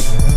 Yeah.